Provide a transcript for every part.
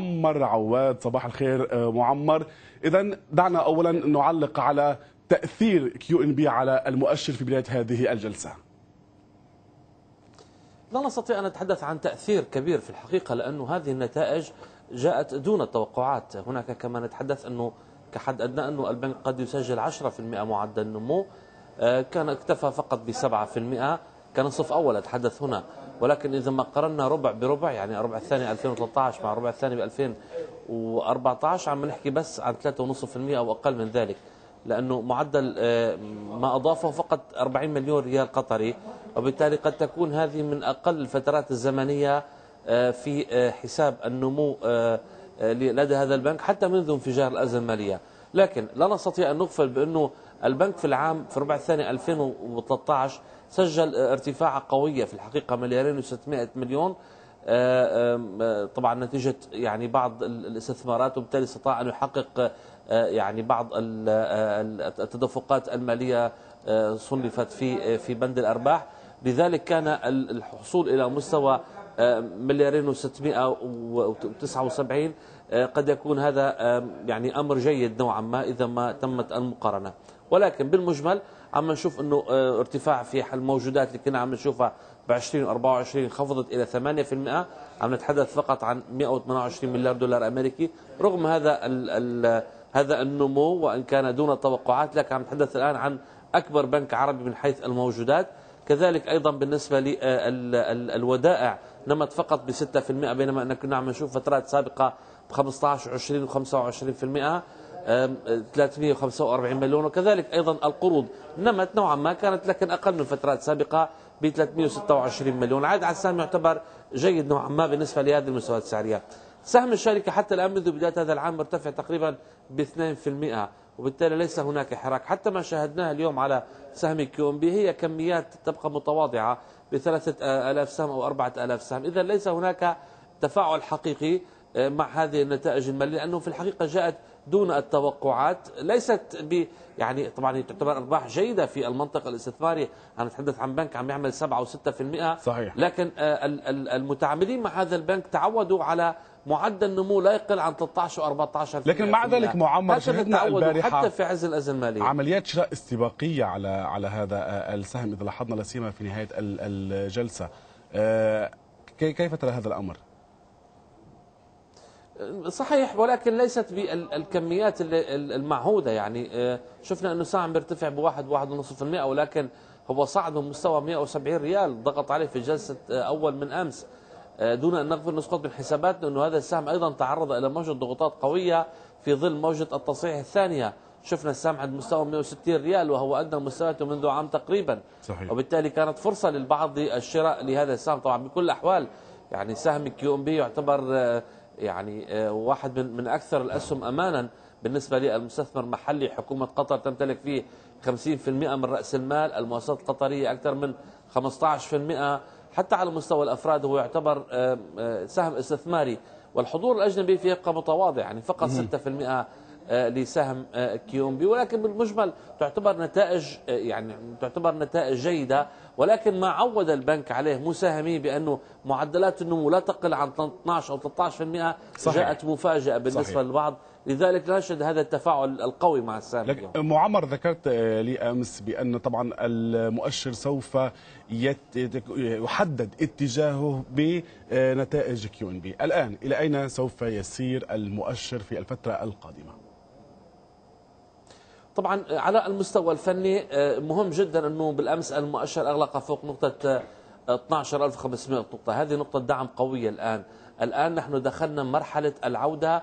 معمر عواد صباح الخير آه، معمر. اذا دعنا اولا نعلق على تأثير كيو ان بي على المؤشر في بداية هذه الجلسة. لا نستطيع أن نتحدث عن تأثير كبير في الحقيقة لأن هذه النتائج جاءت دون التوقعات هناك كما نتحدث أنه كحد أدنى أنه البنك قد يسجل 10% معدل نمو آه، كان اكتفى فقط ب 7% كنصف أول أتحدث هنا. ولكن إذا ما قرنا ربع بربع يعني الربع الثاني 2013 مع الربع الثاني ب 2014 عم نحكي بس عن 3.5% أو أقل من ذلك. لأنه معدل آه، ما أضافه فقط 40 مليون ريال قطري وبالتالي قد تكون هذه من أقل الفترات الزمنية آه، في آه، حساب النمو لدى هذا البنك حتى منذ انفجار الأزمة المالية. لكن لا نستطيع أن نغفل بأنه البنك في العام في الربع الثاني 2013 سجل ارتفاع قوية في الحقيقة مليارين و600 مليون. طبعا نتيجة يعني بعض الاستثمارات وبالتالي استطاع أن يحقق يعني بعض التدفقات المالية صنفت في في بند الأرباح. لذلك كان الحصول إلى مستوى مليارين و679 قد يكون هذا يعني أمر جيد نوعا ما إذا ما تمت المقارنة. ولكن بالمجمل عم نشوف إنه ارتفاع في الموجودات اللي كنا عم نشوفها ب 2024 خفضت إلى 8% عم نتحدث فقط عن 128 مليار دولار أمريكي. رغم هذا ال ال هذا النمو وإن كان دون التوقعات لكن عم نتحدث الآن عن أكبر بنك عربي من حيث الموجودات. كذلك أيضا بالنسبة للودائع نمت فقط ب 6% بينما إن كنا عم نشوف فترات سابقة ب 15 20 و25% 345 مليون وكذلك أيضا القروض نمت نوعا ما كانت لكن أقل من فترات سابقة ب 326 مليون. عائد على السهم يعتبر جيد نوعا ما بالنسبة لهذه المستويات السعرية. سهم الشركة حتى الآن منذ بداية هذا العام مرتفع تقريبا ب 2% وبالتالي ليس هناك حراك حتى ما شاهدناه اليوم على سهم QNB هي كميات تبقى متواضعة بثلاثة آلاف سهم أو أربعة آلاف سهم. إذا ليس هناك تفاعل حقيقي مع هذه النتائج المالية لأنه في الحقيقة جاءت دون التوقعات ليست ب يعني طبعا تعتبر أرباح جيدة في المنطق الاستثماري أنا أتحدث عن بنك عم يعمل 7 و6% صحيح. لكن آه، المتعاملين مع هذا البنك تعودوا على معدل نمو لا يقل عن 13 و14 لكن مع ذلك معمر شهدنا البارحة حتى في عز الأزمة المالية. عمليات شراء استباقية على على هذا آه، السهم إذا لاحظنا لا سيما في نهاية الجلسة. آه، كيف ترى هذا الأمر؟ صحيح ولكن ليست بالكميات المعهودة يعني. آه، شفنا أنه ساعة بيرتفع بواحد واحد ونصف المئة ولكن هو صعد من مستوى 170 ريال ضغط عليه في جلسة آه، أول من أمس. آه، دون أن نغفل نسقط من حساباتنا أنه هذا السهم أيضا تعرض إلى موجة ضغوطات قوية في ظل موجة التصحيح الثانية. شفنا السهم عند مستوى 160 ريال وهو أدنى مستوياته منذ عام تقريبا. صحيح. وبالتالي كانت فرصة للبعض الشراء لهذا السهم. طبعا بكل الأحوال يعني سهم QNB يعتبر يعني آه، واحد من من أكثر الأسهم امانا بالنسبة للمستثمر المحلي. حكومة قطر تمتلك فيه 50% من رأس المال. المؤسسات القطرية أكثر من 15% حتى على مستوى الأفراد هو يعتبر آه، سهم استثماري. والحضور الأجنبي فيه يبقى متواضع يعني فقط 6% لسهم QNB ولكن بالمجمل تعتبر نتائج يعني تعتبر نتائج جيدة. ولكن ما عود البنك عليه مساهمين بأنه معدلات النمو لا تقل عن 12 أو 13% صحيح. جاءت مفاجأة بالنسبة صحيح. للبعض. لذلك نشهد هذا التفاعل القوي مع السهم لك معمر ذكرت لي أمس بأن طبعا المؤشر سوف يحدد اتجاهه بنتائج QNB الآن إلى أين سوف يسير المؤشر في الفترة القادمة؟ طبعا على المستوى الفني آه، مهم جدا أنه بالأمس المؤشر أغلق فوق نقطة 12500 آه، نقطة. هذه نقطة دعم قوية الآن. الآن نحن دخلنا مرحلة العودة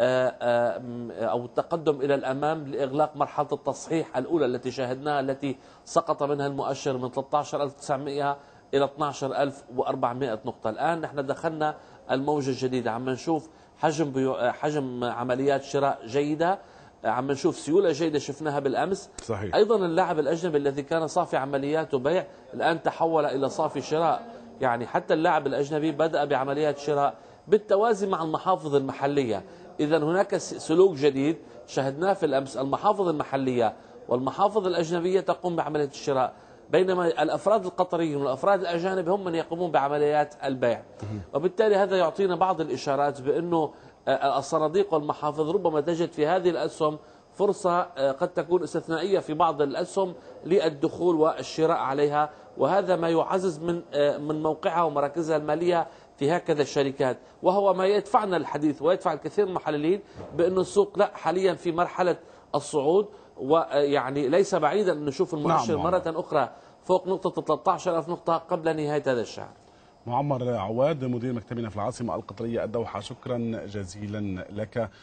آه، أو التقدم إلى الأمام لإغلاق مرحلة التصحيح الأولى التي شاهدناها التي سقط منها المؤشر من 13900 إلى 12400 نقطة. الآن نحن دخلنا الموجة الجديدة. عم نشوف حجم حجم عمليات شراء جيدة. عم نشوف سيولة جيدة شفناها بالأمس. صحيح. أيضا اللاعب الأجنبي الذي كان صافي عمليات وبيع الآن تحول إلى صافي شراء. يعني حتى اللاعب الأجنبي بدأ بعمليات شراء بالتوازي مع المحافظ المحلية. اذا هناك سلوك جديد شاهدناه في الأمس. المحافظ المحلية والمحافظ الأجنبية تقوم بعملية الشراء. بينما الأفراد القطريين والأفراد الأجانب هم من يقومون بعمليات البيع. وبالتالي هذا يعطينا بعض الإشارات بأنه الصناديق والمحافظ ربما تجد في هذه الأسهم فرصة آه، قد تكون استثنائية في بعض الأسهم للدخول والشراء عليها وهذا ما يعزز من آه، من موقعها ومراكزها المالية في هكذا الشركات وهو ما يدفعنا الحديث ويدفع الكثير من المحللين بأن السوق لا حاليا في مرحلة الصعود ويعني ليس بعيدا أن نشوف المؤشر نعم. مرة أخرى فوق نقطة 13000 نقطة قبل نهاية هذا الشهر معمر عواد مدير مكتبنا في العاصمة القطرية الدوحة. شكرا جزيلا لك.